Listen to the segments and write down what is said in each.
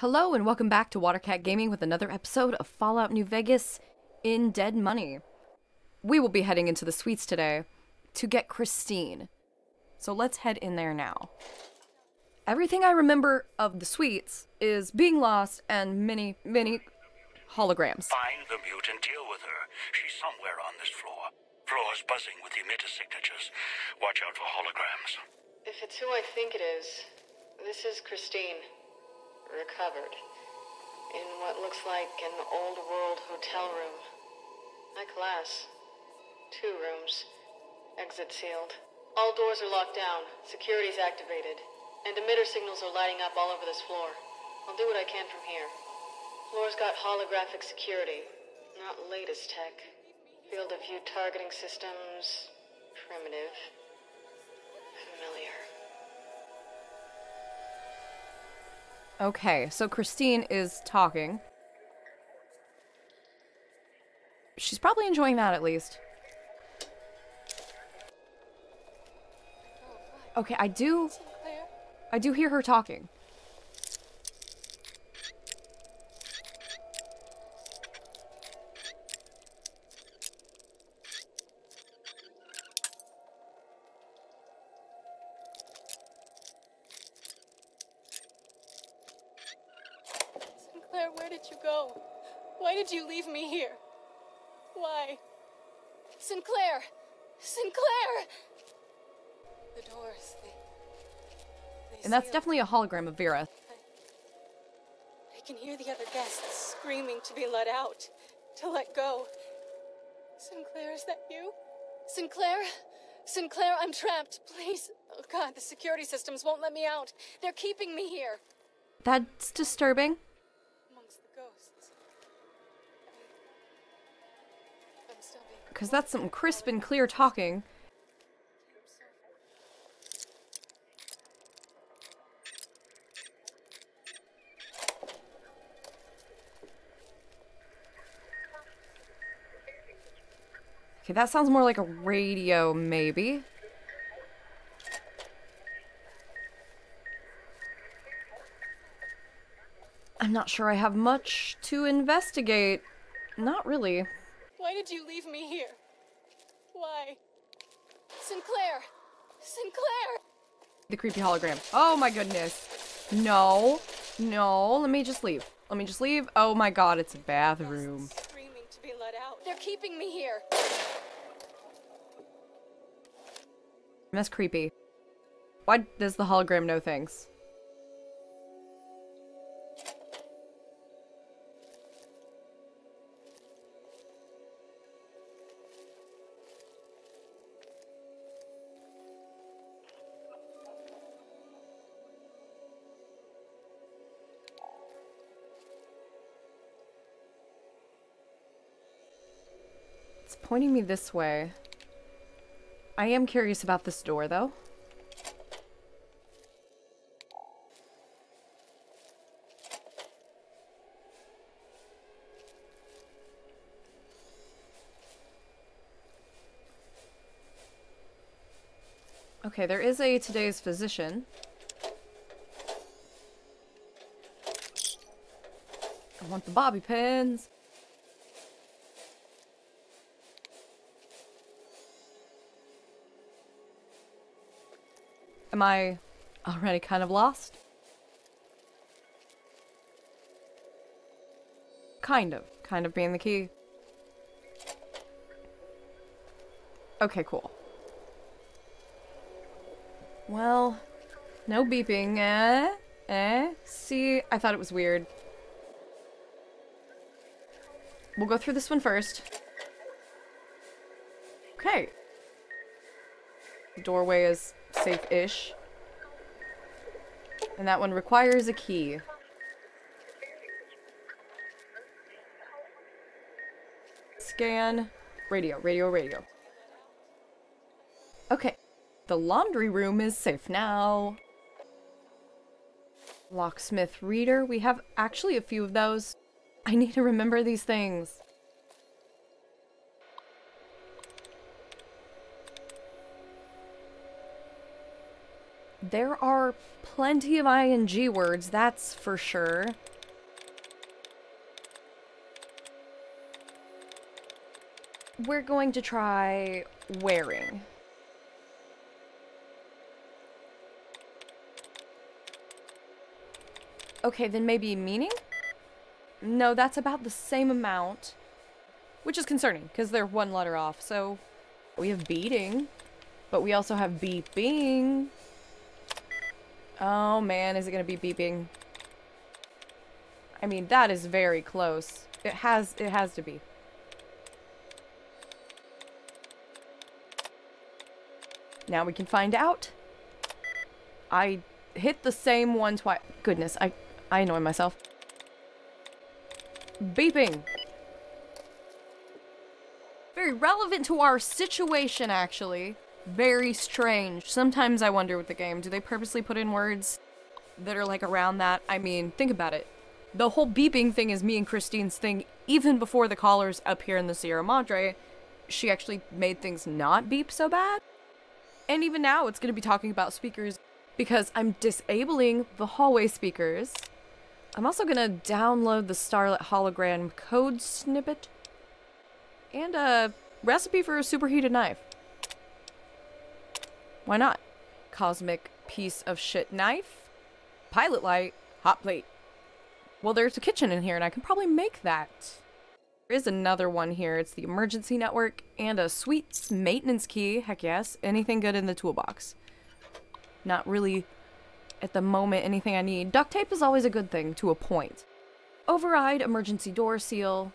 Hello and welcome back to Watercat Gaming with another episode of Fallout New Vegas in Dead Money. We will be heading into the suites today to get Christine. So let's head in there now. Everything I remember of the suites is being lost and many, many holograms. Find the mutant, deal with her. She's somewhere on this floor. Floor's buzzing with emitter signatures. Watch out for holograms. If it's who I think it is, this is Christine. Recovered. In what looks like an old world hotel room. High class. Two rooms. Exit sealed. All doors are locked down. Security's activated. And emitter signals are lighting up all over this floor. I'll do what I can from here. Floor's got holographic security. Not latest tech. Field of view targeting systems. Primitive. Familiar. Okay, so Christine is talking. She's probably enjoying that at least. Okay, I do I do hear her talking. Sinclair, where did you go? Why did you leave me here? Why? Sinclair! Sinclair! The doors, they. they And that's definitely a hologram of Vera. I can hear the other guests screaming to be let out, to let go. Sinclair, is that you? Sinclair? Sinclair, I'm trapped. Please. Oh god, the security systems won't let me out. They're keeping me here. That's disturbing. Amongst the ghosts. I- I'm still being Because that's some crisp and clear talking. Okay, that sounds more like a radio, maybe. I'm not sure I have much to investigate. Not really. Why did you leave me here? Why? Sinclair! Sinclair! The creepy hologram. Oh my goodness. No. No. Let me just leave. Let me just leave. Oh my god, it's a bathroom. Screaming to be let out. They're keeping me here. That's creepy. Why does the hologram know things? It's pointing me this way. I am curious about this door, though. Okay, there is a today's physician. I want the bobby pins. Am I already kind of lost? Kind of. Kind of being the key. Okay, cool. Well, no beeping, eh? Eh? See, I thought it was weird. We'll go through this one first. Okay. The doorway is safe-ish. And that one requires a key. Scan. Radio, radio, radio. Okay. The laundry room is safe now. Locksmith reader. We have actually a few of those. I need to remember these things. There are plenty of ing words, that's for sure. We're going to try wearing. Okay, then maybe meaning? No, that's about the same amount. Which is concerning, because they're one letter off. So, we have beating, but we also have beeping. Oh man, is it gonna be beeping? I mean, that is very close. It has, it has to be. Now we can find out. I hit the same one twice. Goodness, I, I annoy myself. Beeping. Very relevant to our situation, actually. Very strange. Sometimes I wonder with the game, do they purposely put in words that are like around that? I mean, think about it. The whole beeping thing is me and Christine's thing even before the callers up here in the Sierra Madre. She actually made things not beep so bad. And even now, it's going to be talking about speakers because I'm disabling the hallway speakers. I'm also going to download the Starlit hologram code snippet and a recipe for a superheated knife. Why not? Cosmic piece of shit knife, pilot light, hot plate. Well, there's a kitchen in here and I can probably make that. There is another one here. It's the emergency network and a suite maintenance key. Heck yes. Anything good in the toolbox. Not really, at the moment, anything I need. Duct tape is always a good thing, to a point. Override emergency door seal.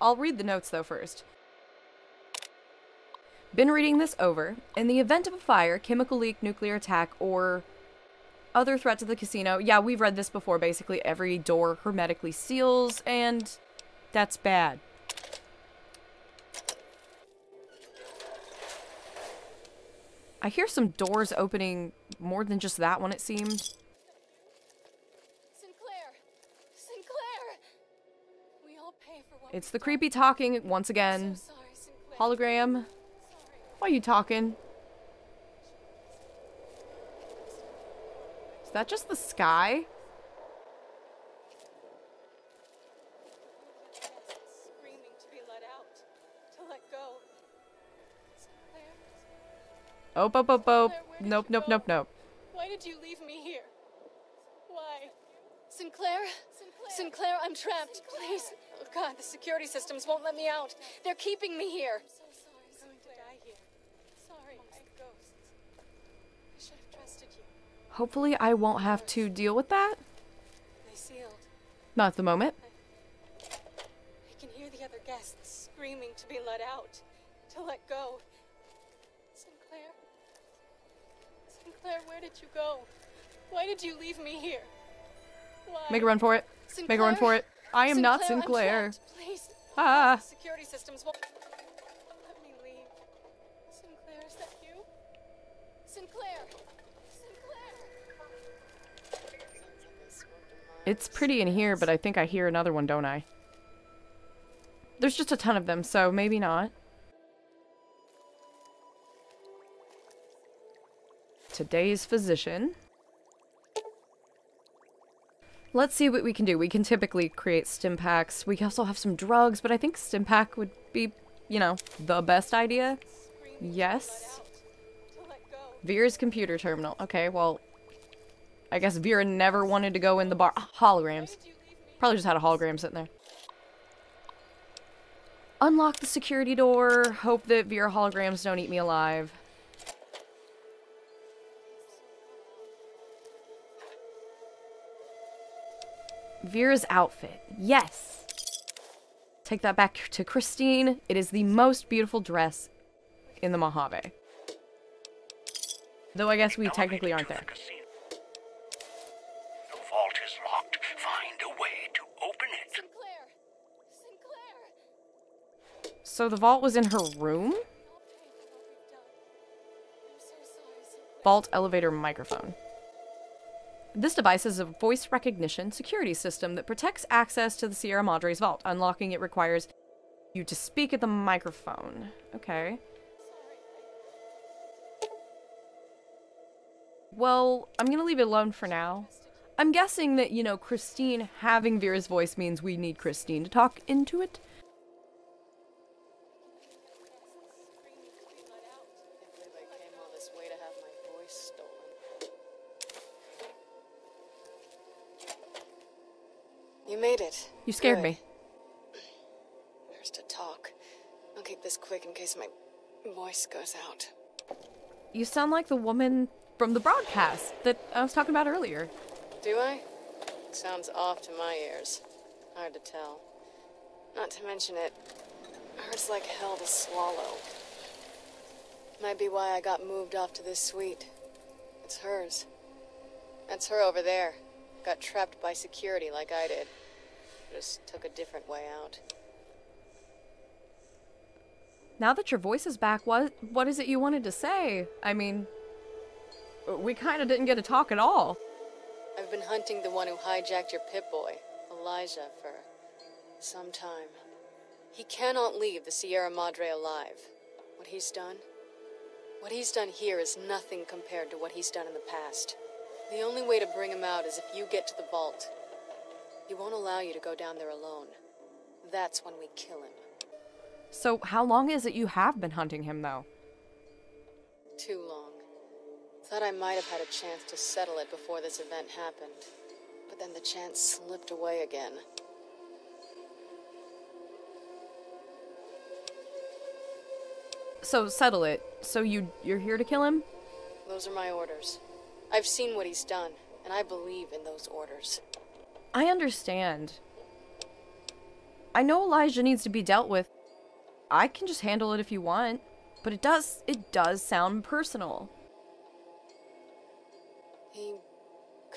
I'll read the notes though first. Been reading this over. In the event of a fire, chemical leak, nuclear attack, or other threat to the casino, yeah, we've read this before. Basically, every door hermetically seals, and that's bad. I hear some doors opening more than just that one, it seems. Sinclair! Sinclair! We all pay for what It's the creepy talking once again. So sorry. Hologram. Sorry. Why are you talking? Is that just the sky? Screaming to be let out. To let go. Oh, Sinclair? Oh, oh, oh, oh. Claire, where did Nope, nope, go? nope, nope. Why did you leave me here? Why? Sinclair? Sinclair, Sinclair I'm trapped. Please. Oh God, the security systems won't let me out. They're keeping me here. I'm so sorry, I'm going to die here. Sorry, I'm ghosts. I should have trusted you. Hopefully I won't have to deal with that. They sealed. Not at the moment. I can hear the other guests screaming to be let out, to let go. Sinclair? Sinclair, where did you go? Why did you leave me here? Why? Make a run for it. Make a run for it. I am not I'm Sinclair. trapped. Please. Ah. Security systems won't let me leave. Sinclair, is that you? Sinclair. Sinclair. It's pretty in here, but I think I hear another one, don't I? There's just a ton of them, so maybe not. Today's physician. Let's see what we can do. We can typically create stim packs. We also have some drugs, but I think stim pack would be, you know, the best idea. Yes. Vera's computer terminal. Okay, well, I guess Vera never wanted to go in the bar. Ah, holograms. Probably just had a hologram sitting there. Unlock the security door. Hope that Vera holograms don't eat me alive. Vera's outfit. Yes. Take that back to Christine. It is the most beautiful dress in the Mojave. Though I guess we technically aren't there. So the vault was in her room? Vault elevator microphone. This device is a voice recognition security system that protects access to the Sierra Madre's vault. Unlocking it requires you to speak at the microphone. Okay. Well, I'm gonna leave it alone for now. I'm guessing that, you know, Christine having Vera's voice means we need Christine to talk into it. You scared Good. me. There's to talk. I'll keep this quick in case my voice goes out. You sound like the woman from the broadcast that I was talking about earlier. Do I? Sounds off to my ears. Hard to tell. Not to mention it hurts like hell to swallow. Might be why I got moved off to this suite. It's hers. That's her over there. Got trapped by security like I did. Just took a different way out. Now that your voice is back, what what is it you wanted to say? I mean, we kind of didn't get to talk at all. I've been hunting the one who hijacked your Pip-Boy, Elijah, for some time. He cannot leave the Sierra Madre alive. What he's done? What he's done here is nothing compared to what he's done in the past. The only way to bring him out is if you get to the vault. He won't allow you to go down there alone. That's when we kill him. So, how long is it you have been hunting him, though? Too long. Thought I might have had a chance to settle it before this event happened. But then the chance slipped away again. So, settle it. So you you're here to kill him? Those are my orders. I've seen what he's done, and I believe in those orders. I understand. I know Elijah needs to be dealt with. I can just handle it if you want, but it does it does sound personal. He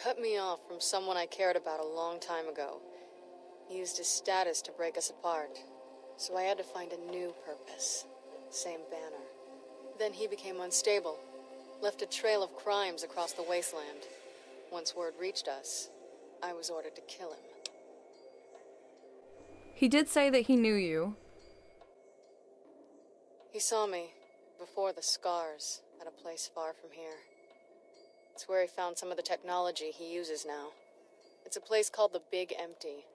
cut me off from someone I cared about a long time ago. He used his status to break us apart, so I had to find a new purpose. Same banner. Then he became unstable, left a trail of crimes across the wasteland. Once word reached us, I was ordered to kill him. He did say that he knew you. He saw me before the scars at a place far from here. It's where he found some of the technology he uses now. It's a place called the Big Empty.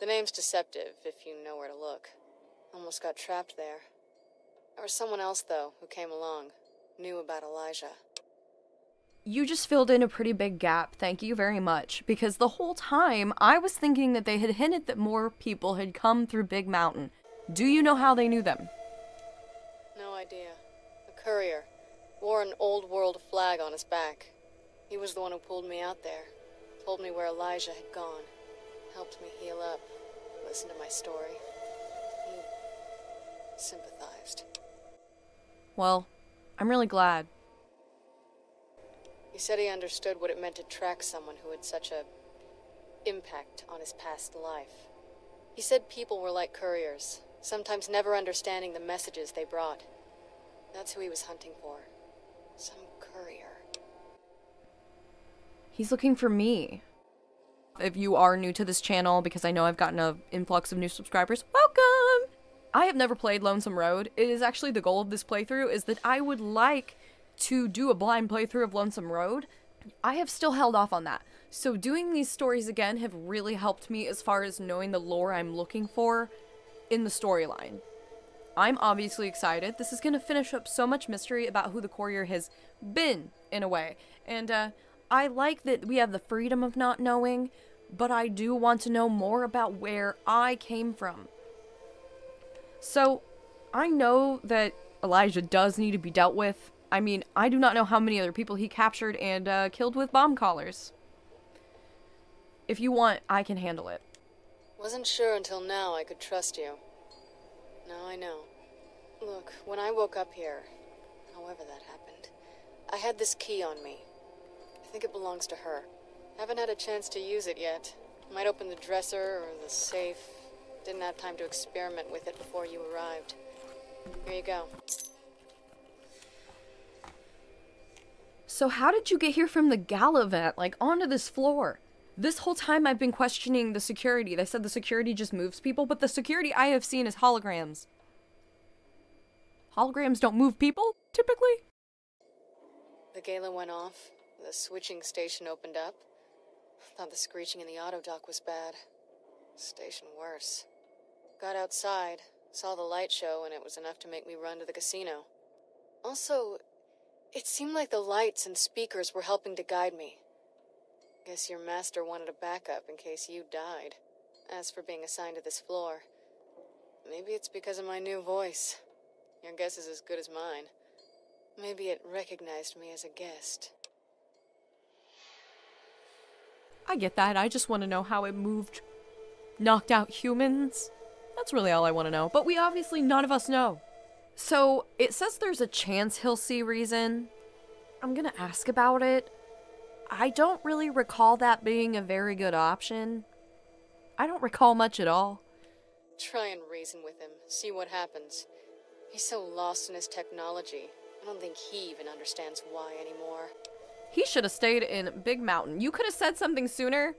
The name's deceptive if you know where to look. Almost got trapped there. There was someone else, though, who came along, knew about Elijah. You just filled in a pretty big gap. Thank you very much. Because the whole time I was thinking that they had hinted that more people had come through Big Mountain. Do you know how they knew them? No idea. A courier. Wore an old world flag on his back. He was the one who pulled me out there. Told me where Elijah had gone. Helped me heal up. Listened to my story. He sympathized. Well, I'm really glad. He said he understood what it meant to track someone who had such a impact on his past life. He said people were like couriers, sometimes never understanding the messages they brought. That's who he was hunting for. Some courier. He's looking for me. If you are new to this channel, because I know I've gotten an influx of new subscribers, welcome! I have never played Lonesome Road. It is actually the goal of this playthrough is that I would like to do a blind playthrough of Lonesome Road. I have still held off on that. So doing these stories again have really helped me as far as knowing the lore I'm looking for in the storyline. I'm obviously excited. This is going to finish up so much mystery about who the courier has been, in a way. And uh, I like that we have the freedom of not knowing, but I do want to know more about where I came from. So, I know that Elijah does need to be dealt with. I mean, I do not know how many other people he captured and uh, killed with bomb collars. If you want, I can handle it. Wasn't sure until now I could trust you. Now I know. Look, when I woke up here, however that happened, I had this key on me. I think it belongs to her. Haven't had a chance to use it yet. Might open the dresser or the safe. Didn't have time to experiment with it before you arrived. Here you go. So, how did you get here from the gala event, like onto this floor? This whole time I've been questioning the security. They said the security just moves people, but the security I have seen is holograms. Holograms don't move people, typically? The gala went off. The switching station opened up. Thought the screeching in the auto doc was bad. Station worse. Got outside, saw the light show, and it was enough to make me run to the casino. Also, it seemed like the lights and speakers were helping to guide me. Guess your master wanted a backup in case you died. As for being assigned to this floor, maybe it's because of my new voice. Your guess is as good as mine. Maybe it recognized me as a guest. I get that. I just want to know how it moved, knocked out humans. That's really all I want to know. But we obviously, none of us know. So it says there's a chance he'll see reason. I'm gonna ask about it. I don't really recall that being a very good option. I don't recall much at all. Try and reason with him, see what happens. He's so lost in his technology. I don't think he even understands why anymore. He should have stayed in Big Mountain. You could have said something sooner.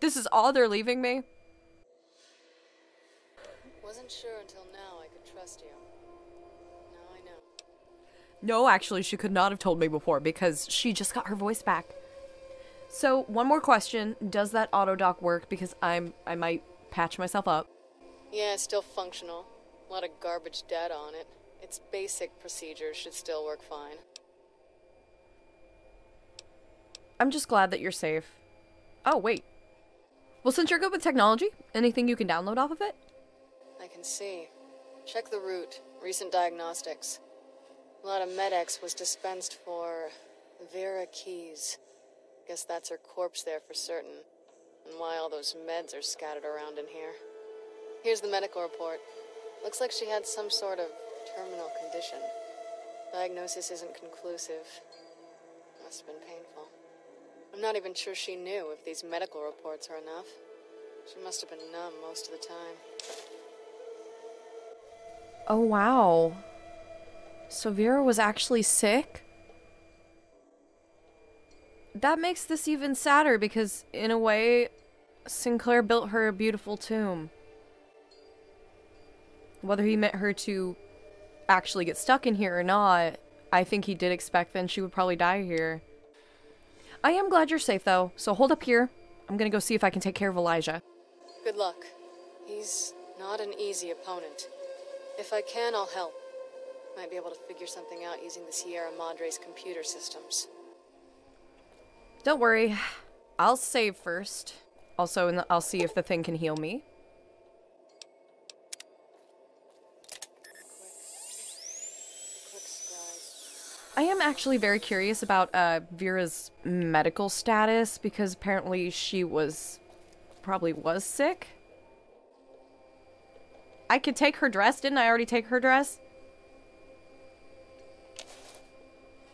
This is all they're leaving me. Wasn't sure until now I could trust you. Now I know. No, actually, she could not have told me before because she just got her voice back. So, one more question. Does that auto doc work? Because I'm I might patch myself up. Yeah, it's still functional. A lot of garbage data on it. Its basic procedures should still work fine. I'm just glad that you're safe. Oh, wait. Well, since you're good with technology, anything you can download off of it? I can see. Check the route. Recent diagnostics. A lot of Med-X was dispensed for Vera Keyes. Guess that's her corpse there for certain. And why all those meds are scattered around in here. Here's the medical report. Looks like she had some sort of terminal condition. Diagnosis isn't conclusive. Must have been painful. I'm not even sure she knew if these medical reports are enough. She must have been numb most of the time. Oh, wow. So Vera was actually sick? That makes this even sadder because, in a way, Sinclair built her a beautiful tomb. Whether he meant her to actually get stuck in here or not, I think he did expect then she would probably die here. I am glad you're safe though, so hold up here. I'm gonna go see if I can take care of Elijah. Good luck. He's not an easy opponent. If I can, I'll help. Might be able to figure something out using the Sierra Madre's computer systems. Don't worry, I'll save first. Also, the, I'll see if the thing can heal me. I am actually very curious about uh, Vera's medical status because apparently she was probably was sick. I could take her dress. Didn't I already take her dress?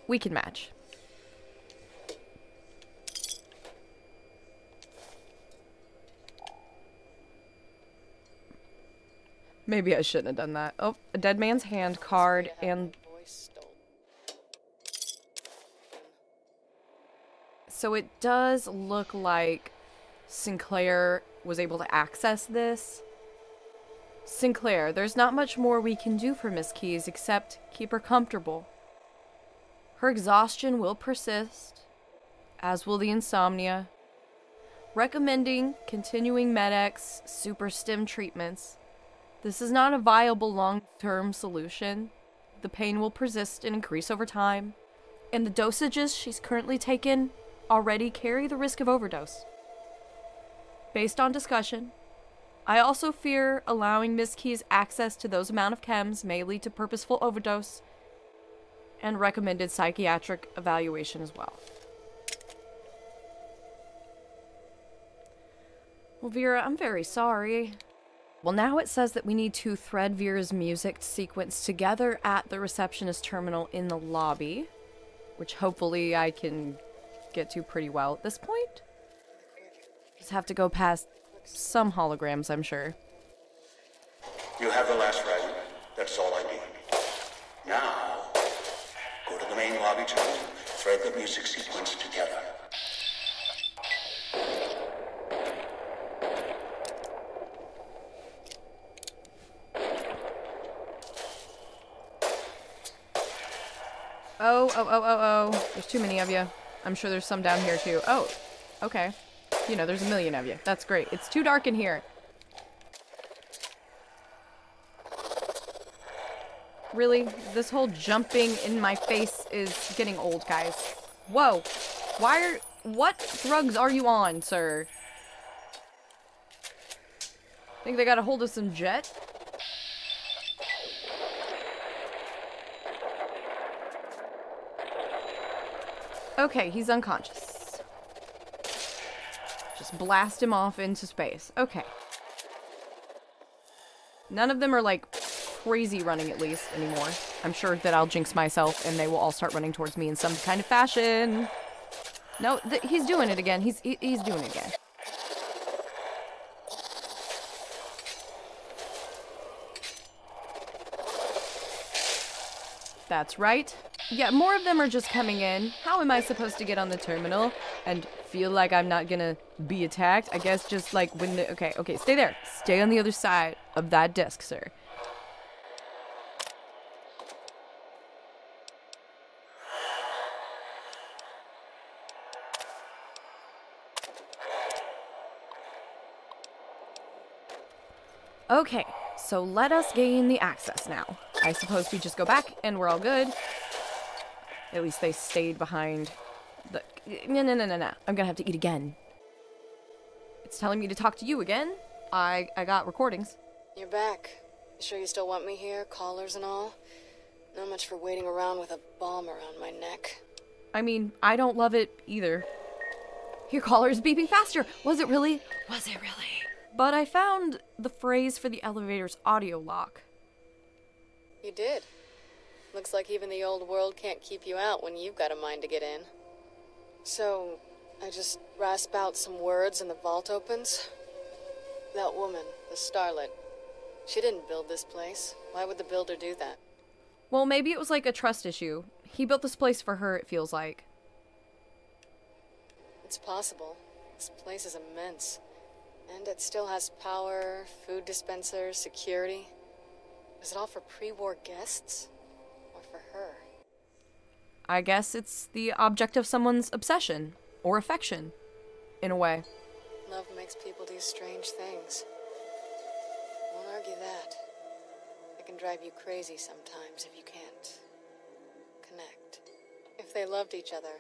We can match. Maybe I shouldn't have done that. Oh, a dead man's hand card and. So it does look like Sinclair was able to access this. Sinclair, there's not much more we can do for Miss Keyes except keep her comfortable. Her exhaustion will persist, as will the insomnia. Recommending continuing Med-X super stim treatments. This is not a viable long term solution. The pain will persist and increase over time, and the dosages she's currently taken already carry the risk of overdose. Based on discussion, I also fear allowing Miss Keyes access to those amount of chems may lead to purposeful overdose and recommended psychiatric evaluation as well. Well, Vera, I'm very sorry. Well, now it says that we need to thread Vera's music sequence together at the receptionist terminal in the lobby, which hopefully I can get to pretty well at this point. Just have to go past some holograms, I'm sure. You have the last fragment. That's all I need. Now, go to the main lobby terminal, thread the music sequence together. Oh, oh, oh, oh, oh. There's too many of you. I'm sure there's some down here too. Oh, okay. You know, there's a million of you. That's great. It's too dark in here. Really? This whole jumping in my face is getting old, guys. Whoa. Why are... What drugs are you on, sir? Think they got a hold of some jet? Okay, he's unconscious. Just blast him off into space. Okay. None of them are like crazy running at least anymore. I'm sure that I'll jinx myself and they will all start running towards me in some kind of fashion. No, he's doing it again. He's he, he's doing it again. That's right. Yeah, more of them are just coming in. How am I supposed to get on the terminal and feel like I'm not gonna be attacked? I guess just like when the- okay, okay, stay there. Stay on the other side of that desk, sir. Okay, so let us gain the access now. I suppose we just go back and we're all good. At least they stayed behind the. No, no, no, no, no. I'm gonna have to eat again. It's telling me to talk to you again. I I got recordings. You're back. You sure you still want me here? Callers and all? Not much for waiting around with a bomb around my neck. I mean, I don't love it either. Your collar's beeping faster. Was it really? Was it really? But I found the phrase for the elevator's audio lock. You did. Looks like even the old world can't keep you out when you've got a mind to get in. So, I just rasp out some words and the vault opens? That woman, the starlet, she didn't build this place. Why would the builder do that? Well, maybe it was like a trust issue. He built this place for her, it feels like. It's possible. This place is immense. And it still has power, food dispensers, security. Is it all for pre war guests? Or for her? I guess it's the object of someone's obsession or affection, in a way. Love makes people do strange things. Won't argue that. It can drive you crazy sometimes if you can't connect. If they loved each other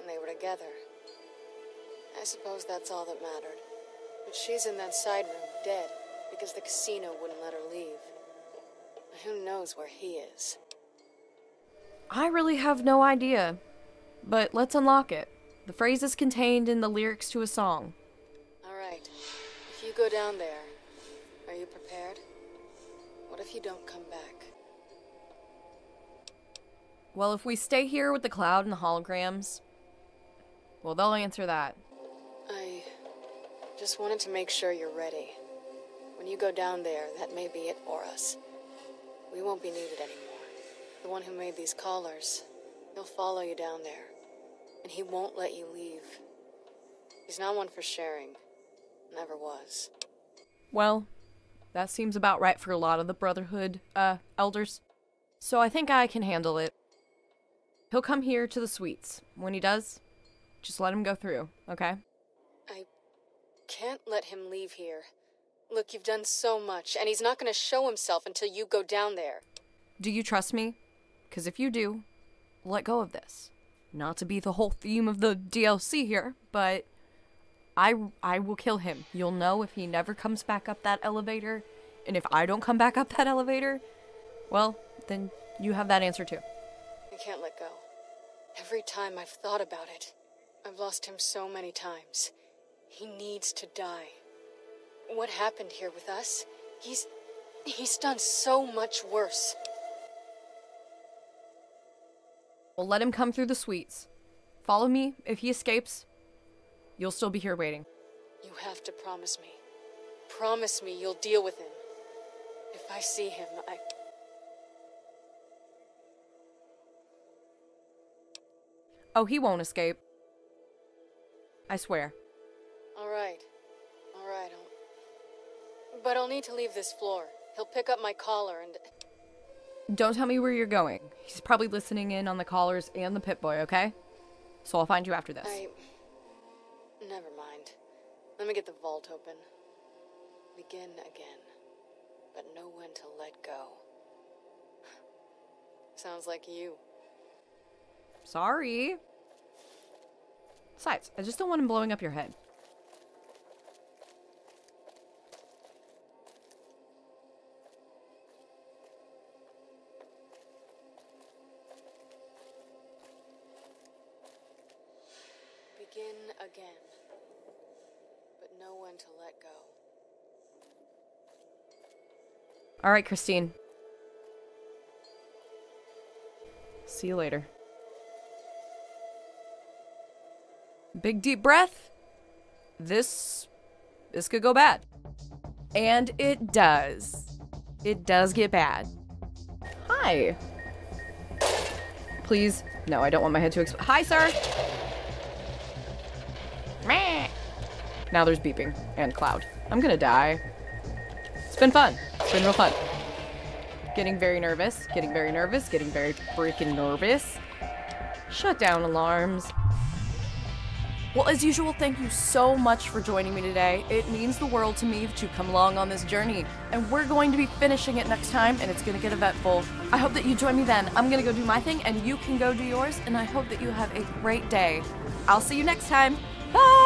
and they were together, I suppose that's all that mattered. But she's in that side room, dead, because the casino wouldn't let her leave. Who knows where he is? I really have no idea. But let's unlock it. The phrase is contained in the lyrics to a song. Alright. If you go down there, are you prepared? What if you don't come back? Well, if we stay here with the cloud and the holograms, well, they'll answer that. Just wanted to make sure you're ready. When you go down there, that may be it for us. We won't be needed anymore. The one who made these collars, he'll follow you down there, and he won't let you leave. He's not one for sharing. Never was. Well, that seems about right for a lot of the Brotherhood, uh, elders. So I think I can handle it. He'll come here to the suites. When he does, just let him go through, okay? Can't let him leave here. Look, you've done so much, and he's not going to show himself until you go down there. Do you trust me? Because if you do, let go of this. Not to be the whole theme of the DLC here, but I I will kill him. You'll know if he never comes back up that elevator, and if I don't come back up that elevator, well, then you have that answer too. I can't let go. Every time I've thought about it, I've lost him so many times. He needs to die. What happened here with us? He's. He's done so much worse. We'll let him come through the suites. Follow me. If he escapes, you'll still be here waiting. You have to promise me. Promise me you'll deal with him. If I see him, I. Oh, he won't escape. I swear. But I'll need to leave this floor. He'll pick up my collar and. Don't tell me where you're going. He's probably listening in on the callers and the Pip-Boy, okay? So I'll find you after this. I. Never mind. Let me get the vault open. Begin again. But know when to let go. Sounds like you. Sorry. Besides, I just don't want him blowing up your head. All right, Christine. See you later. Big deep breath. This this could go bad. And it does. It does get bad. Hi. Please. No, I don't want my head to. Hi, sir. Now there's beeping and cloud. I'm gonna die. It's been fun. Been real fun. Getting very nervous, getting very nervous, getting very freaking nervous. Shut down alarms. Well, as usual, thank you so much for joining me today. It means the world to me you come along on this journey. And we're going to be finishing it next time, and it's going to get eventful. I hope that you join me then. I'm going to go do my thing, and you can go do yours, and I hope that you have a great day. I'll see you next time. Bye!